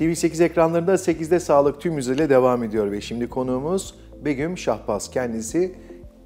TV8 ekranlarında 8'de sağlık tüm hızıyla devam ediyor ve şimdi konuğumuz Begüm Şahbaz. Kendisi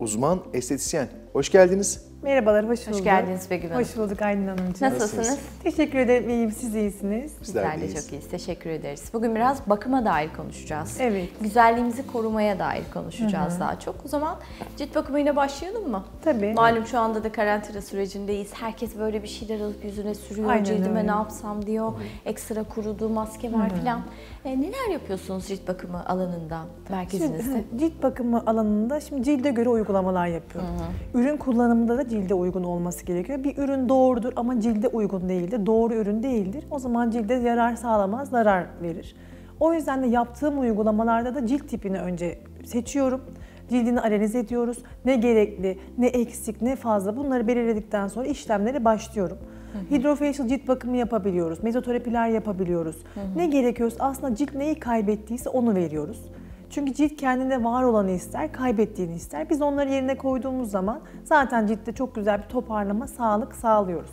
uzman estetisyen. Hoş geldiniz. Merhabalar, hoş bulduk. Hoş geldiniz Begüm Hanım. Hoş bulduk Aylin Hanımcığım. Nasılsınız? Teşekkür ederim, iyiyim. Siz iyisiniz. Bizler Bizler de iyiyiz. çok iyiyiz. Teşekkür ederiz. Bugün biraz bakıma dair konuşacağız. Evet. Güzelliğimizi korumaya dair konuşacağız daha çok. O zaman cilt bakımıyla başlayalım mı? Tabii. Malum şu anda da karantina sürecindeyiz. Herkes böyle bir şeyler alıp yüzüne sürüyor. Aynen Cildime öyle. ne yapsam diyor. Ekstra kurudu, maske var filan. E, neler yapıyorsunuz cilt bakımı alanında, merkezinizde? Şimdi, cilt bakımı alanında şimdi cilde göre uygulamalar yapıyorum. Ürün kullanımında da cilde uygun olması gerekiyor. Bir ürün doğrudur ama cilde uygun değildir. Doğru ürün değildir. O zaman cilde yarar sağlamaz, zarar verir. O yüzden de yaptığım uygulamalarda da cilt tipini önce seçiyorum. Cildini analiz ediyoruz. Ne gerekli, ne eksik, ne fazla bunları belirledikten sonra işlemlere başlıyorum. Hydrofacial cilt bakımı yapabiliyoruz. Mezoterapiler yapabiliyoruz. Ne gerekiyorsa aslında cilt neyi kaybettiyse onu veriyoruz. Çünkü cilt kendinde var olanı ister, kaybettiğini ister. Biz onları yerine koyduğumuz zaman zaten ciltte çok güzel bir toparlama, sağlık sağlıyoruz.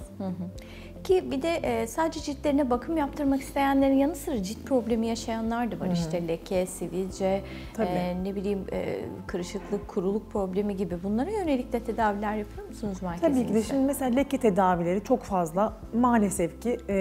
Ki bir de e, sadece ciltlerine bakım yaptırmak isteyenlerin yanı sıra cilt problemi yaşayanlar da var. İşte leke, sivilce, Tabii. e, ne bileyim e, kırışıklık, kuruluk problemi gibi bunlara yönelik de tedaviler yapıyor musunuz merkezinizde? Tabii ki de şimdi mesela leke tedavileri çok fazla maalesef ki e,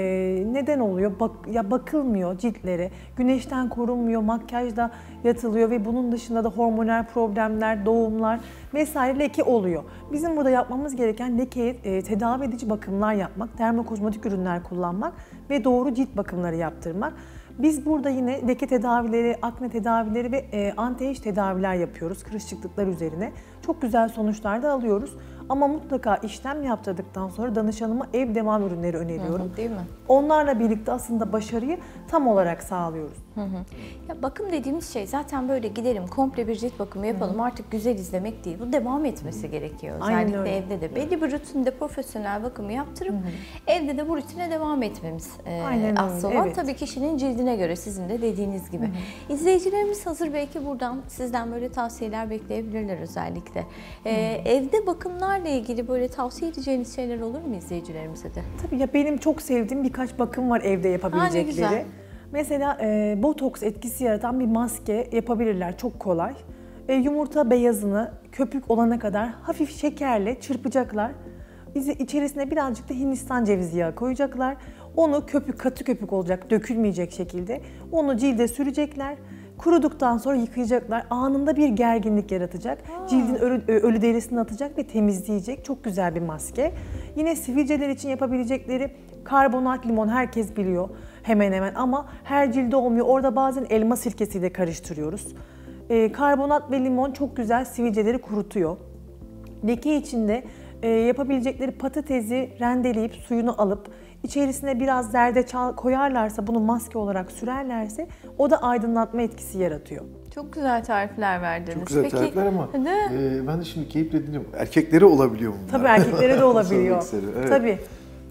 neden oluyor? Bak, ya bakılmıyor ciltlere, güneşten korunmuyor, makyajda yatılıyor ve bunun dışında da hormonal problemler, doğumlar vesaire leke oluyor. Bizim burada yapmamız gereken lekeye e, tedavi edici bakımlar yapmak, dermokozmetik ürünler kullanmak ve doğru cilt bakımları yaptırmak. Biz burada yine leke tedavileri, akne tedavileri ve e, anti-age tedaviler yapıyoruz kırışıklıklar üzerine. Çok güzel sonuçlar da alıyoruz. Ama mutlaka işlem yaptırdıktan sonra danışanıma ev devam ürünleri öneriyorum. Hı hı, değil mi? Onlarla birlikte aslında başarıyı tam olarak sağlıyoruz. Hı hı. Ya bakım dediğimiz şey zaten böyle gidelim komple bir cilt bakımı yapalım artık güzel izlemek değil. Bu devam etmesi gerekiyor. Aynen Özellikle öyle. evde de belli bir rutinde profesyonel bakımı yaptırıp evde de bu rutine devam etmemiz e, Aynen asıl olan. evet. Tabii kişinin cildine göre sizin de dediğiniz gibi. İzleyicilerimiz hazır belki buradan sizden böyle tavsiyeler bekleyebilirler özellikle. E, evde bakımlarla ilgili böyle tavsiye edeceğiniz şeyler olur mu izleyicilerimize de? Tabii ya benim çok sevdiğim birkaç bakım var evde yapabilecekleri. güzel. Mesela e, botoks etkisi yaratan bir maske yapabilirler çok kolay. E, yumurta beyazını köpük olana kadar hafif şekerle çırpacaklar. Bizi içerisine birazcık da Hindistan cevizi yağı koyacaklar. Onu köpük katı köpük olacak dökülmeyecek şekilde. Onu cilde sürecekler. Kuruduktan sonra yıkayacaklar. Anında bir gerginlik yaratacak. Cildin ölü, ölü derisini atacak ve temizleyecek. Çok güzel bir maske. Yine sivilceler için yapabilecekleri karbonat limon herkes biliyor hemen hemen ama her cilde olmuyor. Orada bazen elma sirkesiyle karıştırıyoruz. Ee, karbonat ve limon çok güzel sivilceleri kurutuyor. Leke içinde e, yapabilecekleri patatesi rendeleyip suyunu alıp içerisine biraz zerdeçal koyarlarsa bunu maske olarak sürerlerse o da aydınlatma etkisi yaratıyor. Çok güzel tarifler verdiniz. Çok güzel Peki, tarifler ama mi? e, ben de şimdi keyifle dinliyorum. Erkeklere olabiliyor bunlar. Tabii erkeklere de olabiliyor. Evet. Tabii.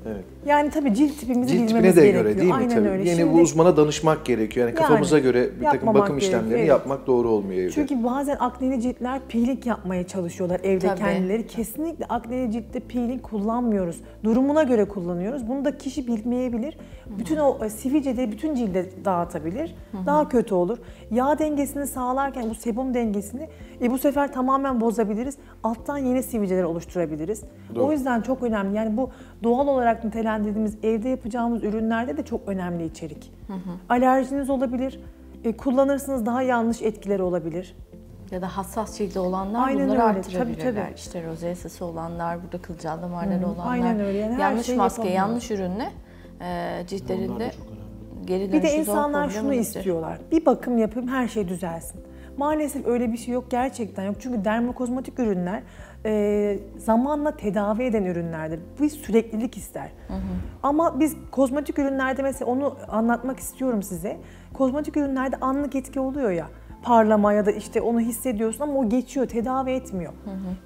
Evet. Yani tabii cilt tipimizi Cilt bilmemiz tipine de gerekiyor. göre değil mi? Aynen Tabii. öyle. Yine Şimdi- bu uzmana danışmak gerekiyor. Yani Yani, kafamıza göre bir takım bakım gerekiyor, işlemlerini evet. yapmak doğru olmuyor evde. Çünkü bazen akneli ciltler peeling yapmaya çalışıyorlar evde Tabii. kendileri. Kesinlikle akneli ciltte peeling kullanmıyoruz. Durumuna göre kullanıyoruz. Bunu da kişi bilmeyebilir. Bütün o e, sivilceleri bütün cilde dağıtabilir. Daha kötü olur. Yağ dengesini sağlarken bu sebum dengesini e, bu sefer tamamen bozabiliriz. Alttan yeni sivilceler oluşturabiliriz. Doğru. O yüzden çok önemli. Yani bu doğal olarak nitelendirdiğimiz evde yapacağımız ürünlerde de çok önemli içerik. Alerjiniz olabilir. E, kullanırsınız daha yanlış etkileri olabilir. Ya da hassas cildi olanlar Aynen bunları öyle. Tabii, tabii. İşte rozesesi olanlar, burada kılcal damarları olanlar. aynen öyle. Yani yanlış şeyi maske, yapamıyor. yanlış ürünle e, ciltlerinde geri Bir de insanlar şunu olabilir. istiyorlar. Bir bakım yapayım her şey düzelsin. Maalesef öyle bir şey yok. Gerçekten yok. Çünkü dermokozmetik ürünler e, zamanla tedavi eden ürünlerdir. Bir süreklilik ister. Ama biz kozmetik ürünlerde mesela onu anlatmak istiyorum size. Kozmetik ürünlerde anlık etki oluyor ya. Parlama ya da işte onu hissediyorsun ama o geçiyor, tedavi etmiyor.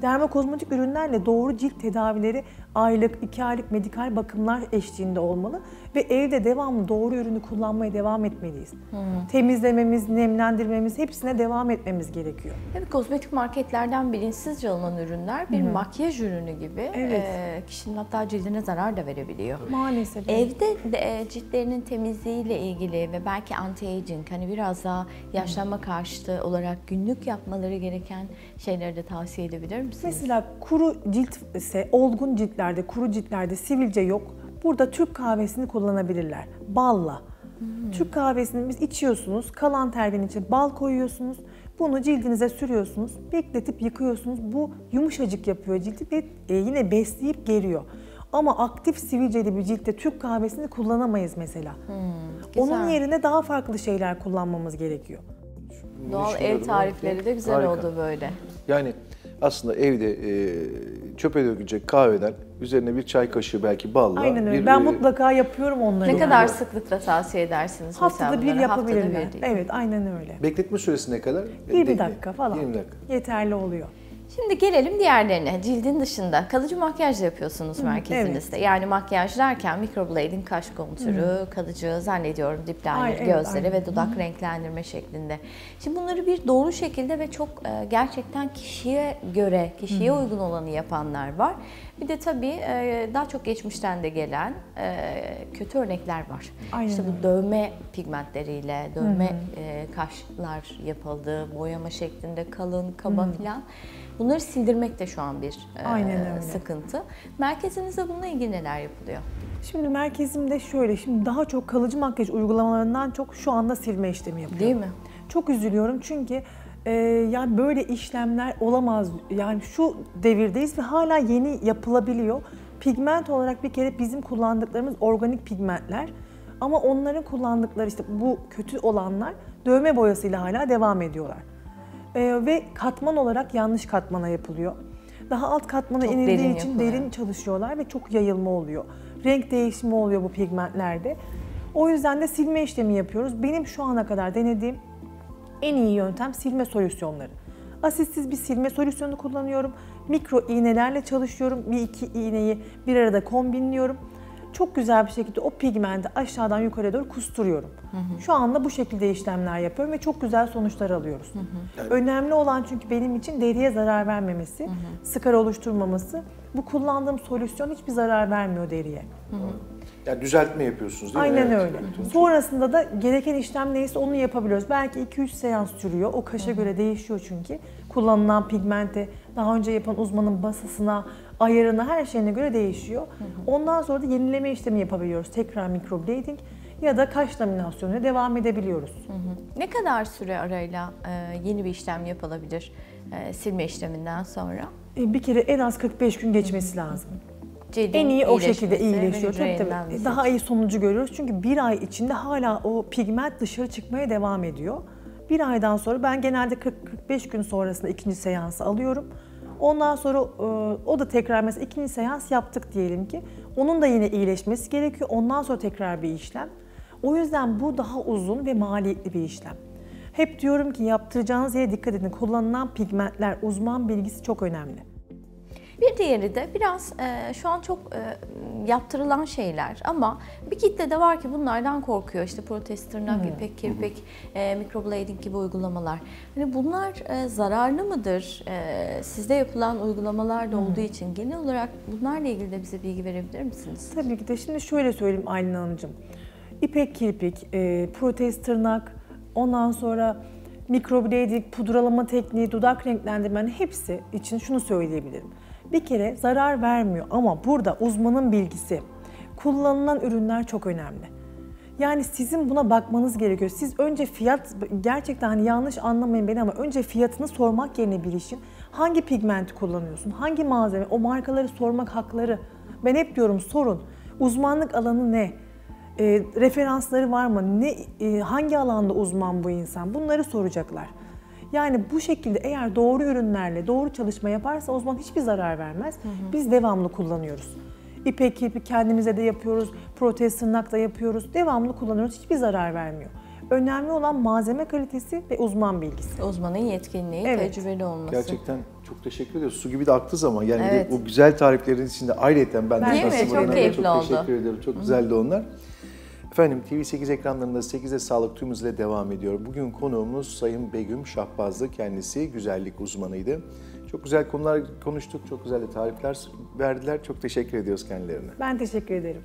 Dermokozmetik ürünlerle doğru cilt tedavileri aylık, iki aylık medikal bakımlar eşliğinde olmalı. Ve evde devamlı doğru ürünü kullanmaya devam etmeliyiz. Temizlememiz, nemlendirmemiz hepsine devam etmemiz gerekiyor. Tabii kozmetik marketlerden bilinçsizce alınan ürünler bir makyaj ürünü gibi Evet. e, kişinin hatta cildine zarar da verebiliyor. Maalesef. Evde de, e, ciltlerinin temizliğiyle ilgili ve belki anti-aging hani biraz daha yaşlanma karşıtı olarak günlük yapmaları gereken şeyleri de tavsiye edebilir misiniz? Mesela kuru cilt ise olgun ciltlerde, kuru ciltlerde sivilce yok. Burada Türk kahvesini kullanabilirler. Balla. Türk kahvesini biz içiyorsunuz. Kalan terbiyenin içine bal koyuyorsunuz. Bunu cildinize sürüyorsunuz. Bekletip yıkıyorsunuz. Bu yumuşacık yapıyor cildi ve e, yine besleyip geriyor. Ama aktif sivilceli bir ciltte Türk kahvesini kullanamayız mesela. Onun güzel. yerine daha farklı şeyler kullanmamız gerekiyor. Doğal olur, tarifleri de güzel Harika. oldu böyle. Yani aslında evde e, çöpe dökülecek kahveden üzerine bir çay kaşığı belki balla. Aynen öyle. bir, ben e, mutlaka yapıyorum onları. Ne yani. kadar sıklıkla tavsiye edersiniz Haftada bir değil. evet, aynen öyle. Bekletme süresi ne kadar? 20 De- dakika falan. 20 dakika. Yeterli oluyor. Şimdi gelelim diğerlerine. Cildin dışında kalıcı makyaj da yapıyorsunuz merkezinizde. Yani makyaj derken microblading kaş kontürü, kalıcı zannediyorum dip liner, Ay, evet, gözleri aynen. ve dudak renklendirme şeklinde. Şimdi bunları bir doğru şekilde ve çok e, gerçekten kişiye göre, kişiye uygun olanı yapanlar var. Bir de tabii e, daha çok geçmişten de gelen e, kötü örnekler var. Aynen işte bu dövme pigmentleriyle, dövme e, kaşlar yapıldı, boyama şeklinde kalın, kaba falan. Bunları sildirmek de şu an bir Aynen öyle. sıkıntı. Merkezinizde bununla ilgili neler yapılıyor? Şimdi merkezimde şöyle, şimdi daha çok kalıcı makyaj uygulamalarından çok şu anda silme işlemi yapıyorum. Değil mi? Çok üzülüyorum çünkü e, yani böyle işlemler olamaz. Yani şu devirdeyiz ve hala yeni yapılabiliyor. Pigment olarak bir kere bizim kullandıklarımız organik pigmentler. Ama onların kullandıkları işte bu kötü olanlar dövme boyasıyla hala devam ediyorlar. E, ve katman olarak yanlış katmana yapılıyor. Daha alt katmana Çok inildiği derin için yapılıyor. derin çalışıyorlar ve çok yayılma oluyor. Renk değişimi oluyor bu pigmentlerde. O yüzden de silme işlemi yapıyoruz. Benim şu ana kadar denediğim en iyi yöntem silme solüsyonları. Asitsiz bir silme solüsyonu kullanıyorum. Mikro iğnelerle çalışıyorum. Bir iki iğneyi bir arada kombinliyorum. Çok güzel bir şekilde o pigmenti aşağıdan yukarı doğru kusturuyorum. Şu anda bu şekilde işlemler yapıyorum ve çok güzel sonuçlar alıyoruz. Önemli olan çünkü benim için deriye zarar vermemesi, sıkar oluşturmaması. Bu kullandığım solüsyon hiçbir zarar vermiyor deriye. Yani düzeltme yapıyorsunuz değil mi? Aynen Evet, öyle. evet. Sonrasında da gereken işlem neyse onu yapabiliyoruz. Belki 2-3 seans sürüyor. O kaşa göre değişiyor çünkü. Kullanılan pigmente, daha önce yapan uzmanın basısına, ayarına, her şeyine göre değişiyor. Ondan sonra da yenileme işlemi yapabiliyoruz. Tekrar microblading ya da kaş laminasyonuyla devam edebiliyoruz. Ne kadar süre arayla e, yeni bir işlem yapılabilir e, silme işleminden sonra? E, Bir kere en az 45 gün geçmesi lazım. Cildin En iyi o şekilde iyileşiyor. Tabii tabii. Daha iyi sonucu görüyoruz. Çünkü bir ay içinde hala o pigment dışarı çıkmaya devam ediyor. Bir aydan sonra ben genelde 40-45 gün sonrasında ikinci seansı alıyorum. Ondan sonra e, o da tekrar mesela ikinci seans yaptık diyelim ki. Onun da yine iyileşmesi gerekiyor. Ondan sonra tekrar bir işlem. O yüzden bu daha uzun ve maliyetli bir işlem. Hep diyorum ki yaptıracağınız yere dikkat edin. Kullanılan pigmentler, uzman bilgisi çok önemli. Bir diğeri de biraz e, şu an çok e, yaptırılan şeyler ama bir kitle de var ki bunlardan korkuyor. İşte protez tırnak, ipek, kirpik, e, microblading gibi uygulamalar. Hani bunlar e, zararlı mıdır? E, sizde yapılan uygulamalar da olduğu için genel olarak bunlarla ilgili de bize bilgi verebilir misiniz? Tabii ki de. Şimdi şöyle söyleyeyim Aylin Hanımcığım. İpek kirpik, e, protez tırnak, ondan sonra mikroblading, pudralama tekniği, dudak renklendirmenin hepsi için şunu söyleyebilirim. Bir kere zarar vermiyor ama burada uzmanın bilgisi, kullanılan ürünler çok önemli. Yani sizin buna bakmanız gerekiyor. Siz önce fiyat, gerçekten hani yanlış anlamayın beni ama önce fiyatını sormak yerine bir işin hangi pigmenti kullanıyorsun, hangi malzeme, o markaları sormak hakları. Ben hep diyorum sorun. Uzmanlık alanı ne? E, referansları var mı? Ne, e, hangi alanda uzman bu insan? Bunları soracaklar. Yani bu şekilde eğer doğru ürünlerle doğru çalışma yaparsa o zaman hiçbir zarar vermez. Biz devamlı kullanıyoruz. İpek kirpi kendimize de yapıyoruz, protez tırnak da yapıyoruz. Devamlı kullanıyoruz, hiçbir zarar vermiyor. Önemli olan malzeme kalitesi ve uzman bilgisi. Uzmanın yetkinliği, Evet. tecrübeli olması. Gerçekten çok teşekkür ediyoruz. Su gibi de aktı zaman. Yani Evet. o güzel tariflerin içinde ayrıyeten ben de Değil mi? Çok keyifli çok oldu. teşekkür ediyorum. Çok güzeldi onlar. Efendim TV8 ekranlarında 8'de sağlık tüm hızıyla devam ediyor. Bugün konuğumuz Sayın Begüm Şahbazlı. Kendisi güzellik uzmanıydı. Çok güzel konular konuştuk, çok güzel de tarifler verdiler. Çok teşekkür ediyoruz kendilerine. Ben teşekkür ederim.